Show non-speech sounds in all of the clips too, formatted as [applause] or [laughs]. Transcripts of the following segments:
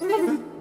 Mm-hmm. [laughs]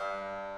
you